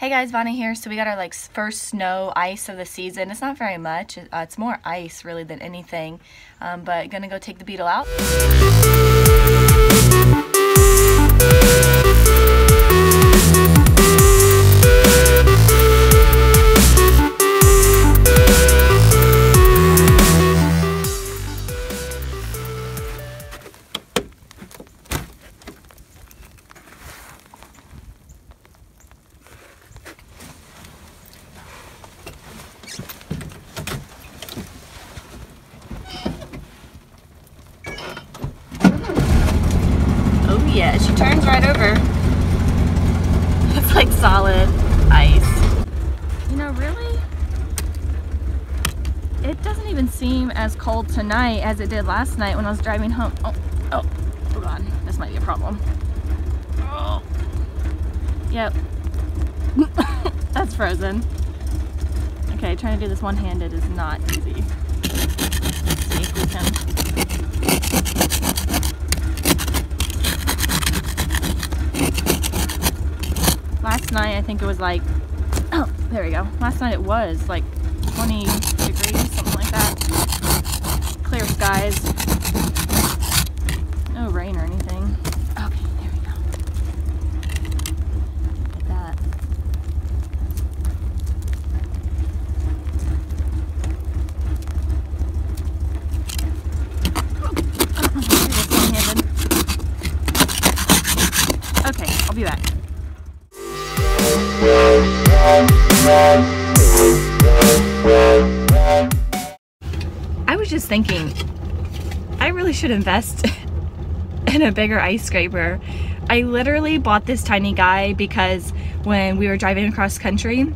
Hey guys, Bonnie here. So we got our like first snow ice of the season. It's not very much. Uh, it's more ice really than anything. Um, but gonna go take the Beetle out. Yeah, she turns right over. It's like solid ice. You know, really, it doesn't even seem as cold tonight as it did last night when I was driving home. Oh, oh, oh god, this might be a problem. Oh, yep, that's frozen. Okay, trying to do this one-handed is not easy. Let's see if we can Last night, I think it was like, oh, there we go. Last night it was like 20 degrees, something like that. Clear skies. No rain or anything. Okay, there we go. Look at that. Okay, I'll be back. Was thinking, I really should invest in a bigger ice scraper. I literally bought this tiny guy because when we were driving across country,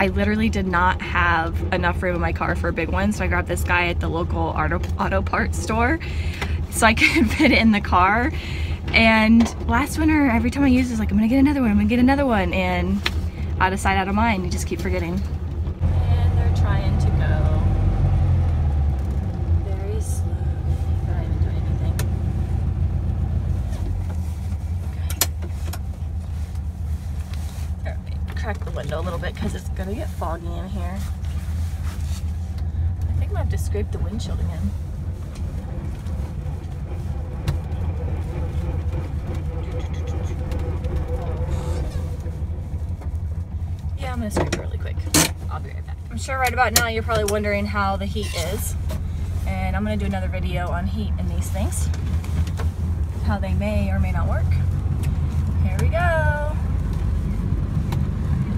I literally did not have enough room in my car for a big one, so I grabbed this guy at the local auto, auto parts store so I could fit it in the car. And last winter, every time I used use this, like, I'm gonna get another one, I'm gonna get another one, and out of sight, out of mind, you just keep forgetting. And they're trying to go very slow. They're not even doing anything. Okay. Alright, crack the window a little bit because it's gonna get foggy in here. I think I'm gonna have to scrape the windshield again. Yeah, I'm gonna scrape it really quick. I'll be right back. I'm sure right about now you're probably wondering how the heat is. And I'm gonna do another video on heat in these things. How they may or may not work. Here we go.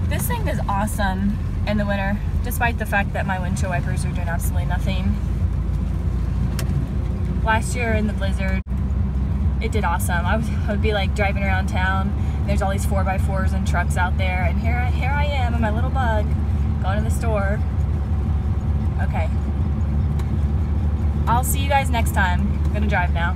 This thing is awesome in the winter, despite the fact that my windshield wipers are doing absolutely nothing. Last year in the blizzard, it did awesome. I would, I would be like driving around town. There's all these 4x4s and trucks out there, and here, here I am in my little bug going to the store. Okay. I'll see you guys next time. I'm gonna drive now.